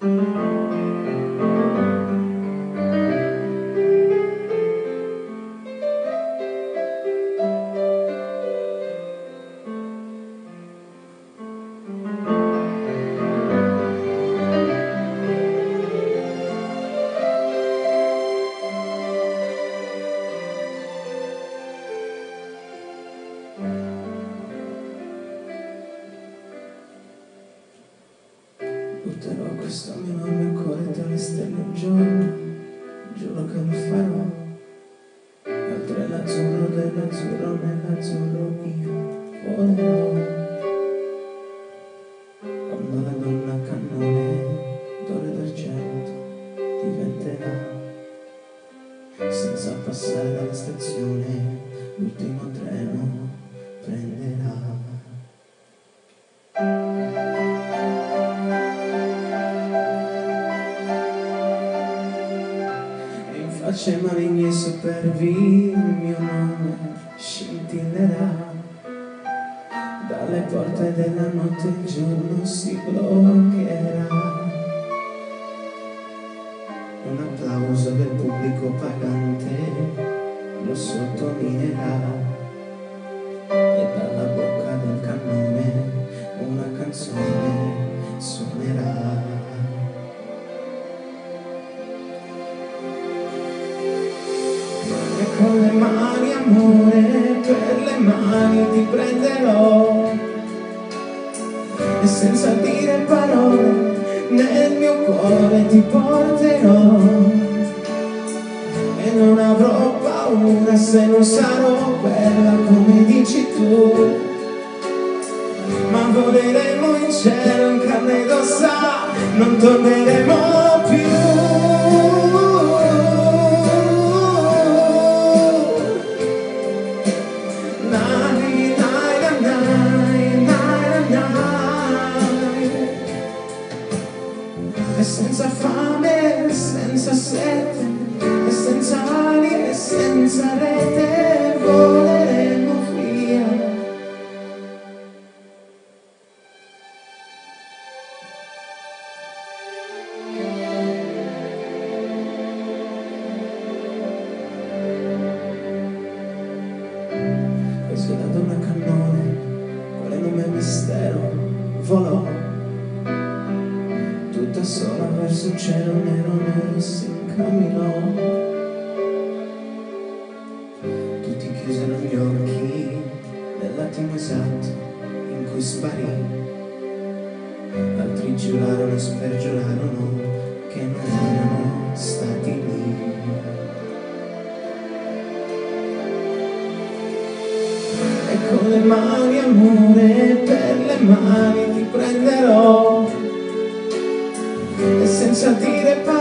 Mm-hmm. Butterò questo mio enorme cuore tra le stelle un giorno, giuro che lo farò. Oltre l'azzurro dell'azzurro, nell'azzurro io volerò. Quando la donna cannone d'oro d'argento diventerà, senza passare dalla stazione, l'ultimo treno prenderà. Faccia ai maligni superbi il mio nome scintillerà. Dalle porte della notte il giorno si bloccherà. Un applauso del pubblico pagante lo sottolineerà. E dalla bocca del cannone una canzone suonerà con le mani amore, per le mani ti prenderò. E senza dire parole, nel mio cuore ti porterò. E non avrò paura se non sarò bella come dici tu. Ma voleremo in cielo in carne ed ossa, non torneremo E senza fame, senza sete, e senza ali, e senza rete, incamminò. Tutti chiusero gli occhi nell'attimo esatto in cui sparì. Altri giurarono e spergiurarono che non erano stati lì. E con le mani amore, per le mani ti prenderò E senza dire parole,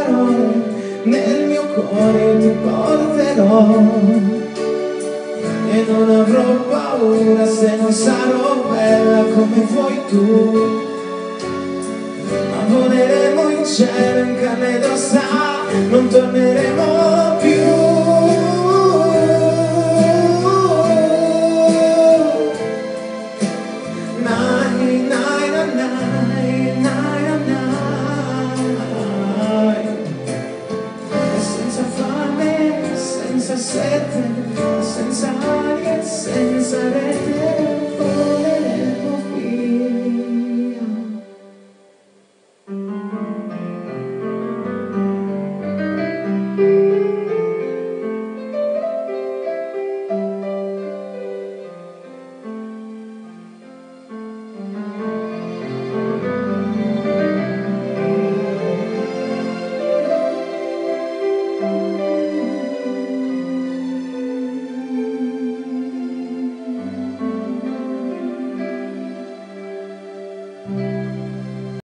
nel mio cuore ti porterò. E non avrò paura se non sarò bella come vuoi tu. Ma voleremo in cielo in carne ed it